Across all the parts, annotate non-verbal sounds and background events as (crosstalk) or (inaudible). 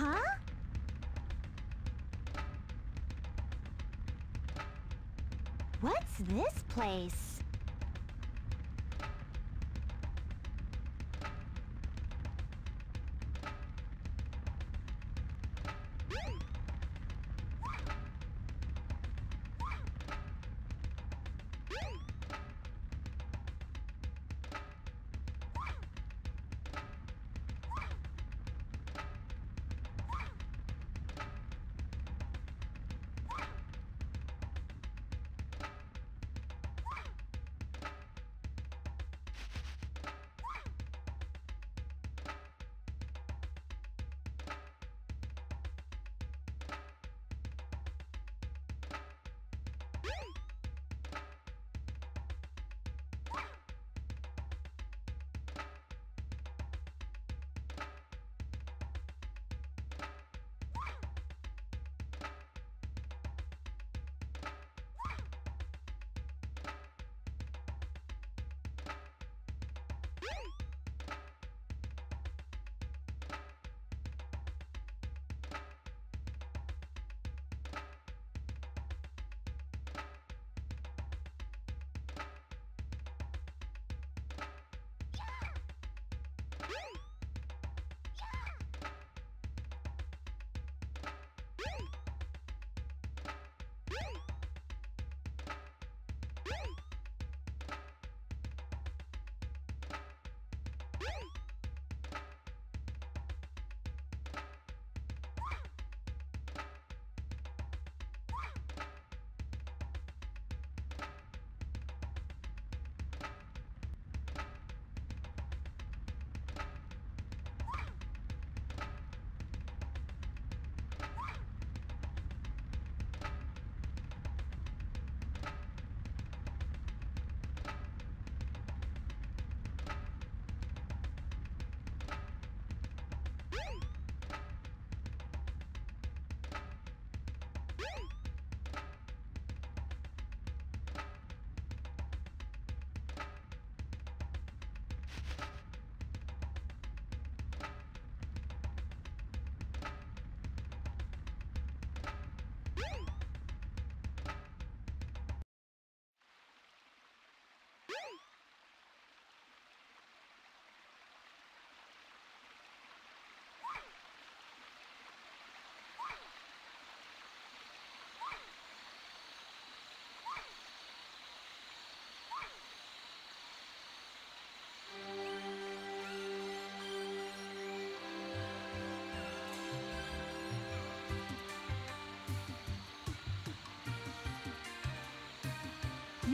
Huh? What's this place?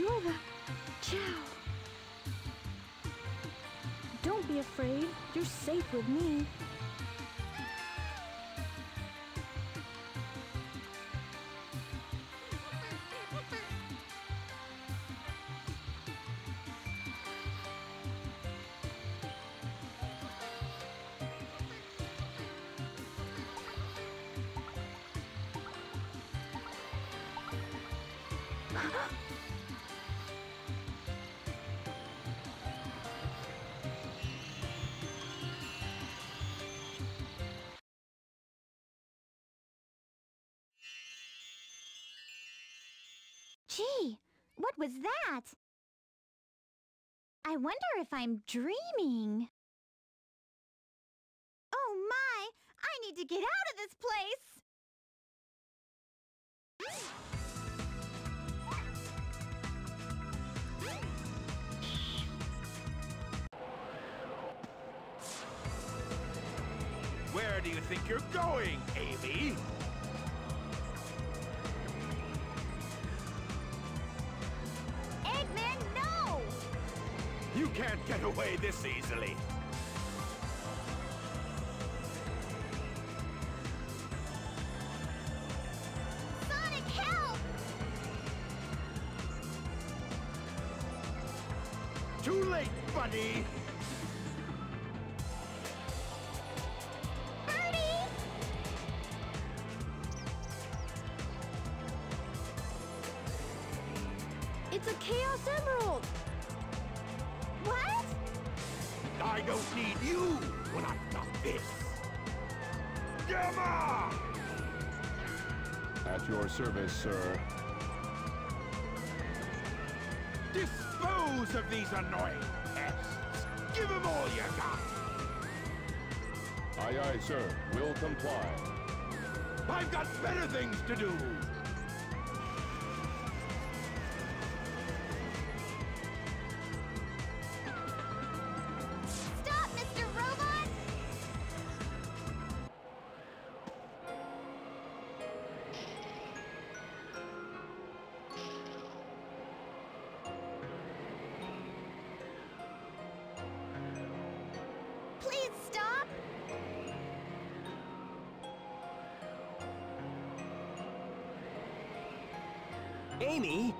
The Chao. Don't be afraid. You're safe with me. (laughs) Gee, what was that? I wonder if I'm dreaming. Oh my! I need to get out of this place! Where do you think you're going, Amy? Can't get away this easily. Sonic, help! Too late, buddy! Birdie! It's a Chaos Emerald! I don't need you when I've got this. Gamma! At your service, sir. Dispose of these annoying pests! Give them all you got! Aye, aye, sir. Will comply. I've got better things to do! Amy?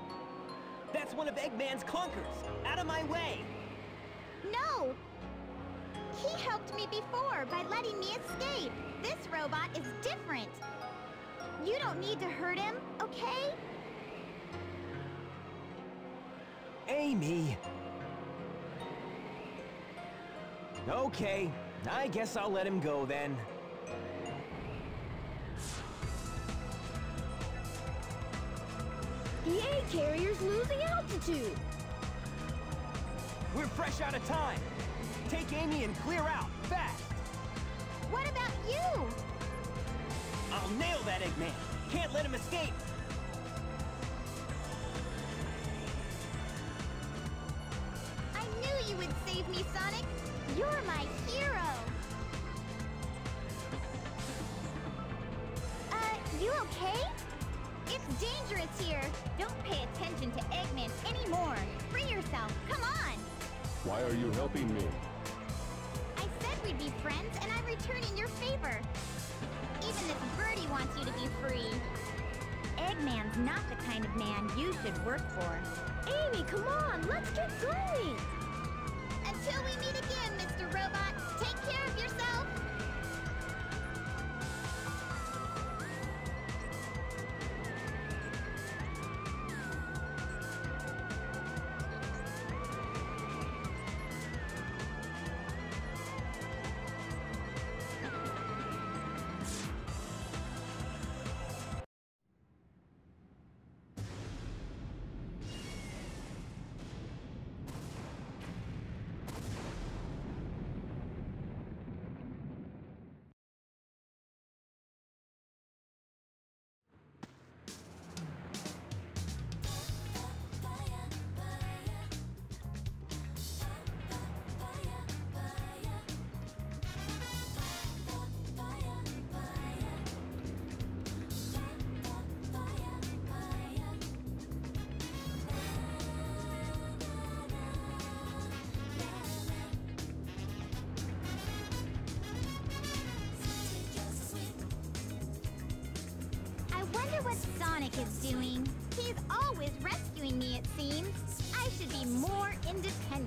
That's one of Eggman's clunkers! Out of my way! No! He helped me before by letting me escape. This robot is different. You don't need to hurt him, okay? Amy! Okay, I guess I'll let him go then. The Egg Carrier's losing altitude. We're fresh out of time! Take Amy and clear out, fast! What about you? I'll nail that Eggman! Can't let him escape! I knew you would save me, Sonic. You're my hero. Uh, you okay? It's dangerous here. Don't pay attention to Eggman anymore. Free yourself. Come on. Why are you helping me? I said we'd be friends, and I'm returning your favor. Even this birdie wants you to be free. Eggman's not the kind of man you should work for. Amy, come on, let's get going! Until we meet again, Mr. Robot, take care of yourself!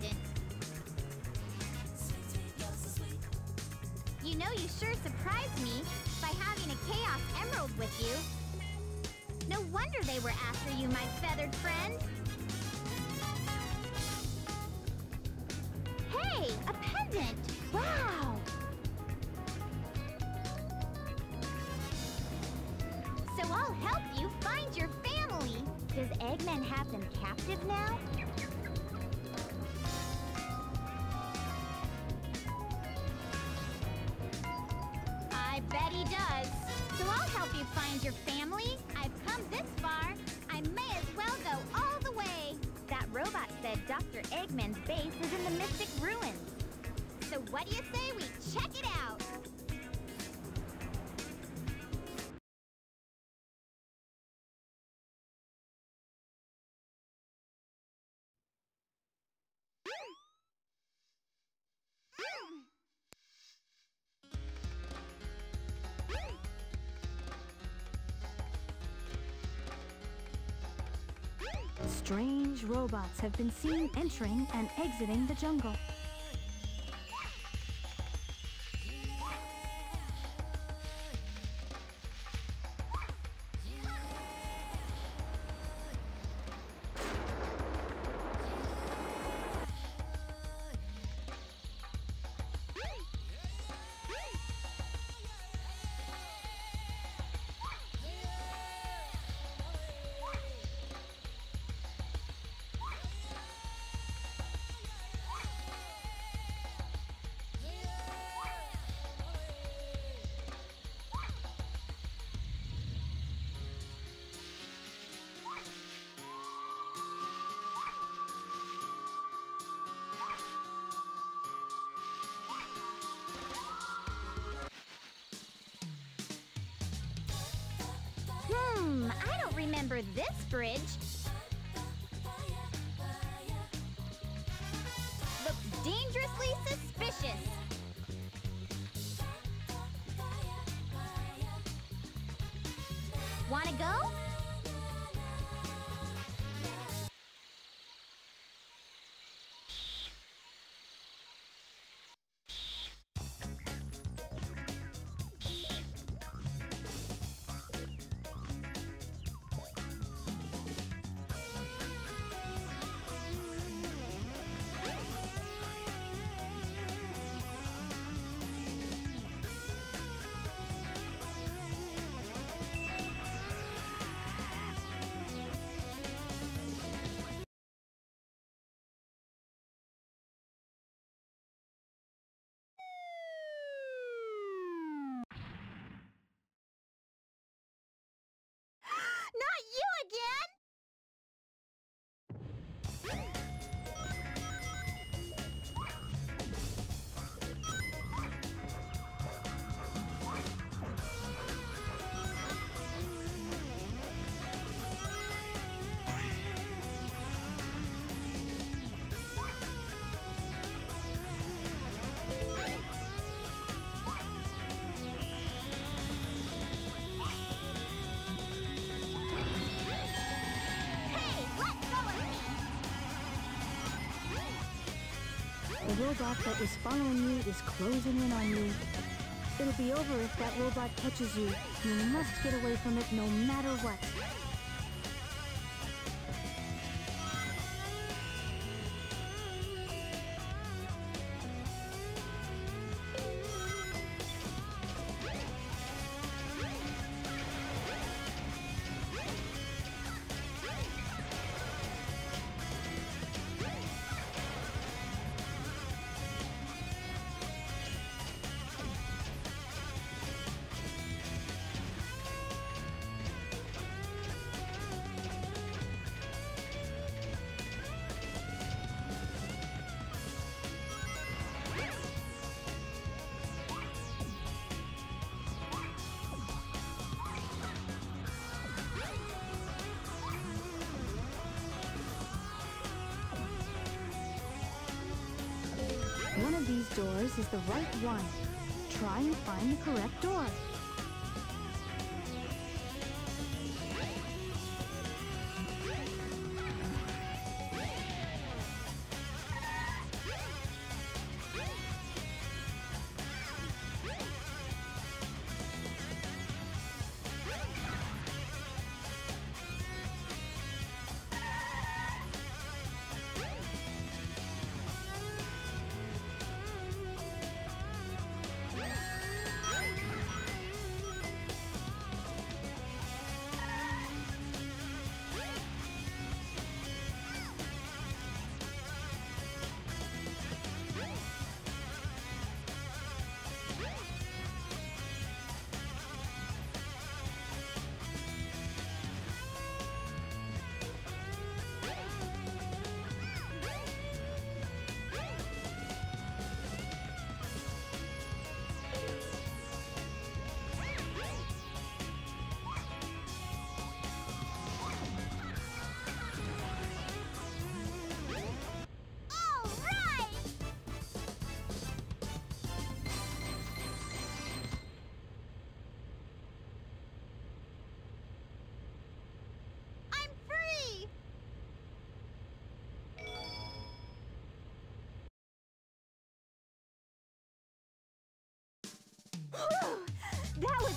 Independent. You know you sure surprised me by having a Chaos Emerald with you. No wonder they were after you, my feathered friend. Hey, a pendant! Wow! So I'll help you find your family. Does Eggman have them captive now? Find your family. I've come this far. I may as well go all the way. That robot said Dr. Eggman's base is in the Mystic Ruins. So what do you say we check it out? Strange robots have been seen entering and exiting the jungle. Remember this bridge. Looks dangerously suspicious. Wanna go? Robot that was following you is closing in on you. It'll be over if that robot catches you. You must get away from it no matter what. Doors is the right one. Try and find the correct door.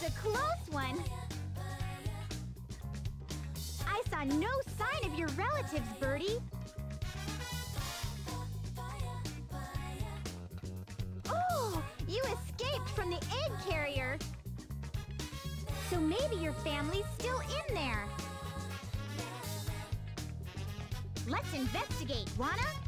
A close one! I saw no sign of your relatives, Birdie. Oh, you escaped from the egg carrier. So maybe your family's still in there. Let's investigate, wanna?